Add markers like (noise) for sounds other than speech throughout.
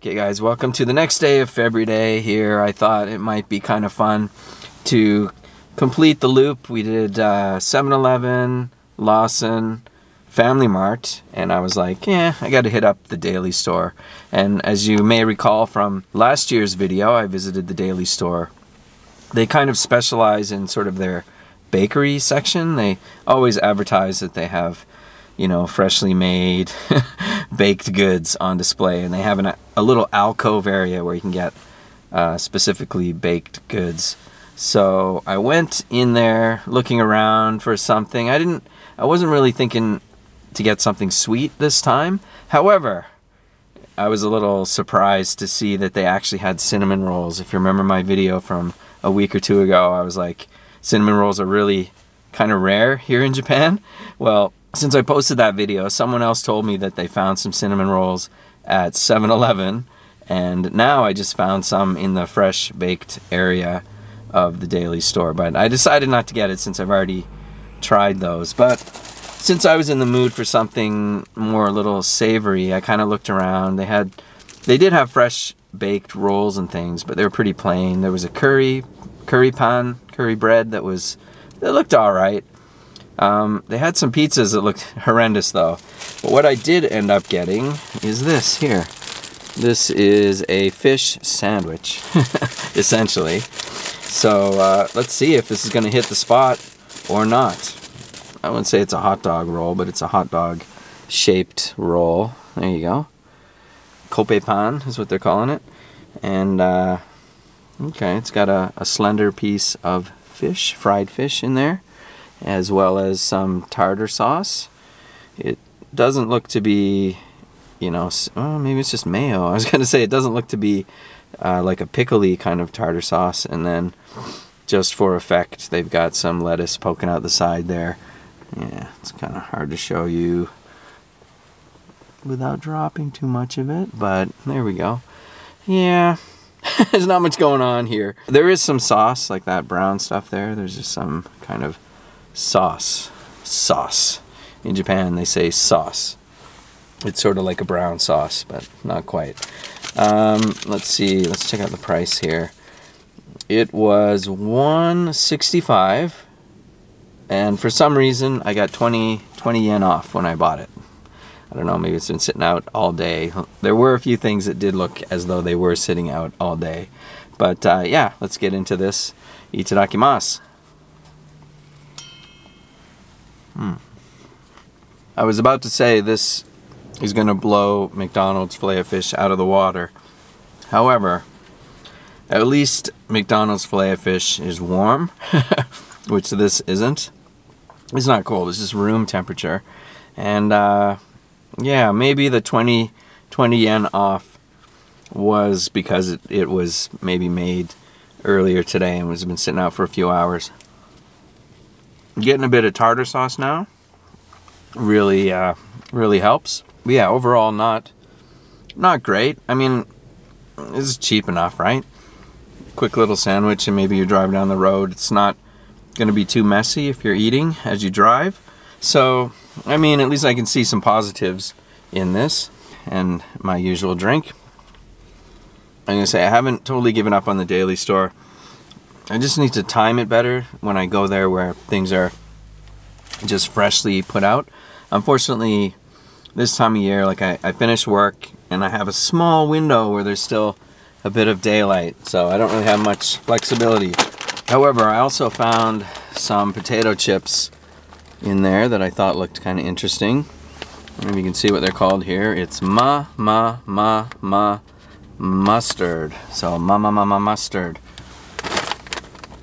Okay guys, welcome to the next day of Febryday here. I thought it might be kind of fun to complete the loop. We did uh, 7-Eleven, Lawson, Family Mart, and I was like, yeah, I got to hit up the Daily Store. And as you may recall from last year's video, I visited the Daily Store. They kind of specialize in sort of their bakery section. They always advertise that they have you know, freshly made (laughs) baked goods on display. And they have an, a little alcove area where you can get uh, specifically baked goods. So I went in there looking around for something. I didn't, I wasn't really thinking to get something sweet this time. However, I was a little surprised to see that they actually had cinnamon rolls. If you remember my video from a week or two ago, I was like, cinnamon rolls are really kind of rare here in Japan. Well, since I posted that video, someone else told me that they found some cinnamon rolls at 7-Eleven, and now I just found some in the fresh baked area of the daily store. But I decided not to get it since I've already tried those. But since I was in the mood for something more a little savory, I kind of looked around. They had, they did have fresh baked rolls and things, but they were pretty plain. There was a curry, curry pan, curry bread that was, that looked all right. Um, they had some pizzas that looked horrendous though. But what I did end up getting is this here. This is a fish sandwich, (laughs) essentially. So uh, let's see if this is going to hit the spot or not. I wouldn't say it's a hot dog roll, but it's a hot dog shaped roll. There you go. Koppe pan is what they're calling it. And, uh, okay, it's got a, a slender piece of fish, fried fish in there as well as some tartar sauce. It doesn't look to be, you know, oh, maybe it's just mayo. (laughs) I was going to say it doesn't look to be uh, like a pickly kind of tartar sauce. And then just for effect, they've got some lettuce poking out the side there. Yeah, it's kind of hard to show you without dropping too much of it, but there we go. Yeah, (laughs) there's not much going on here. There is some sauce, like that brown stuff there. There's just some kind of sauce. Sauce. In Japan, they say sauce. It's sort of like a brown sauce, but not quite. Um, let's see. Let's check out the price here. It was 165 and for some reason I got 20, 20 yen off when I bought it. I don't know, maybe it's been sitting out all day. There were a few things that did look as though they were sitting out all day. But uh, yeah, let's get into this. Itadakimasu. I was about to say this is going to blow McDonald's filet fish out of the water. However, at least McDonald's filet fish is warm, (laughs) which this isn't. It's not cold, it's just room temperature. And uh, yeah, maybe the 20, 20 yen off was because it, it was maybe made earlier today and was been sitting out for a few hours. Getting a bit of tartar sauce now really uh, really helps. But yeah, overall not not great. I mean, this is cheap enough, right? Quick little sandwich and maybe you drive down the road. It's not going to be too messy if you're eating as you drive. So, I mean, at least I can see some positives in this and my usual drink. I'm going to say I haven't totally given up on the daily store. I just need to time it better when I go there where things are just freshly put out. Unfortunately, this time of year, like I, I finish work and I have a small window where there's still a bit of daylight, so I don't really have much flexibility. However, I also found some potato chips in there that I thought looked kind of interesting. Maybe you can see what they're called here. It's ma ma ma ma mustard. So ma ma ma ma mustard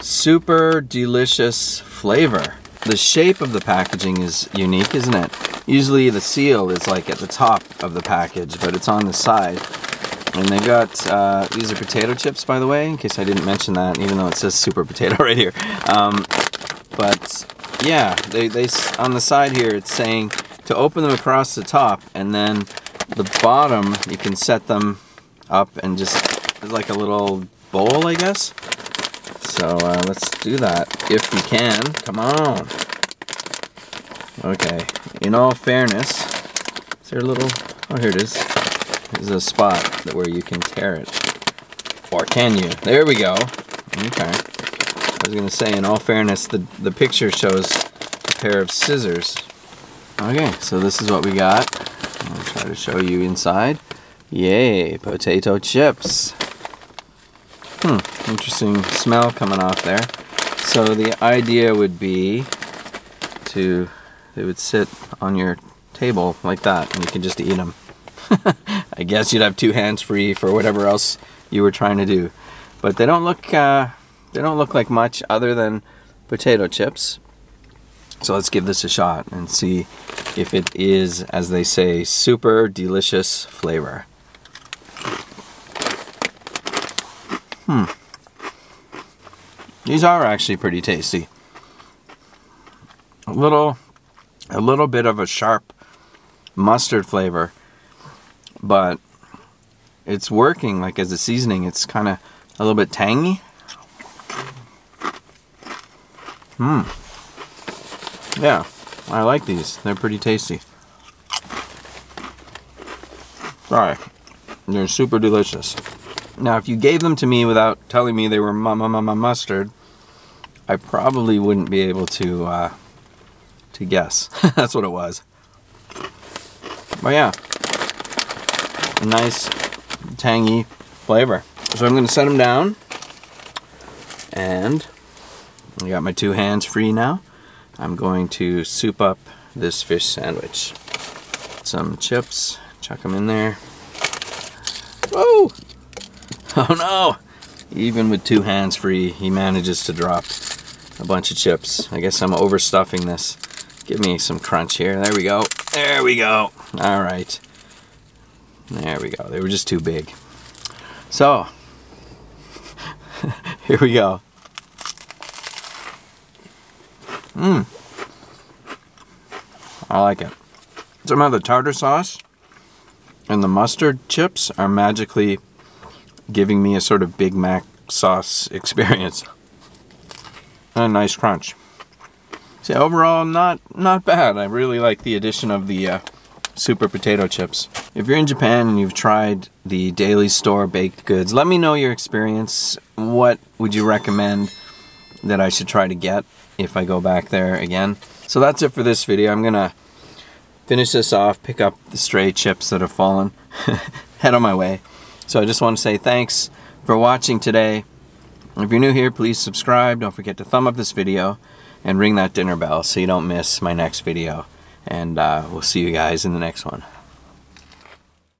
super delicious flavor. The shape of the packaging is unique, isn't it? Usually the seal is like at the top of the package, but it's on the side. And they got, uh, these are potato chips, by the way, in case I didn't mention that, even though it says super potato (laughs) right here. Um, but yeah, they, they, on the side here, it's saying to open them across the top, and then the bottom, you can set them up and just, like a little bowl, I guess. So uh, let's do that if we can. Come on. Okay. In all fairness, is there a little? Oh, here it is. is a spot where you can tear it. Or can you? There we go. Okay. I was gonna say, in all fairness, the, the picture shows a pair of scissors. Okay, so this is what we got. I'll try to show you inside. Yay, potato chips. Hmm, interesting smell coming off there. So the idea would be to, they would sit on your table like that and you can just eat them. (laughs) I guess you'd have two hands free for whatever else you were trying to do. But they don't look, uh, they don't look like much other than potato chips. So let's give this a shot and see if it is, as they say, super delicious flavor. Hmm. These are actually pretty tasty. A little, a little bit of a sharp mustard flavor, but it's working like as a seasoning. It's kind of a little bit tangy. Hmm. Yeah, I like these. They're pretty tasty. Sorry. They're super delicious. Now, if you gave them to me without telling me they were mama mustard, I probably wouldn't be able to uh, to guess. (laughs) That's what it was. But yeah, nice tangy flavor. So I'm going to set them down, and I got my two hands free now. I'm going to soup up this fish sandwich. Some chips, chuck them in there. Whoa! (laughs) Oh no! Even with two hands free, he manages to drop a bunch of chips. I guess I'm overstuffing this. Give me some crunch here. There we go. There we go. All right. There we go. They were just too big. So, (laughs) here we go. Mmm. I like it. Some of the tartar sauce and the mustard chips are magically giving me a sort of Big Mac sauce (laughs) experience. And a nice crunch. See, overall, not not bad. I really like the addition of the uh, super potato chips. If you're in Japan and you've tried the daily store baked goods, let me know your experience. What would you recommend that I should try to get if I go back there again? So that's it for this video. I'm gonna finish this off, pick up the stray chips that have fallen, (laughs) head on my way. So I just want to say thanks for watching today. If you're new here, please subscribe. Don't forget to thumb up this video and ring that dinner bell so you don't miss my next video. And uh, we'll see you guys in the next one.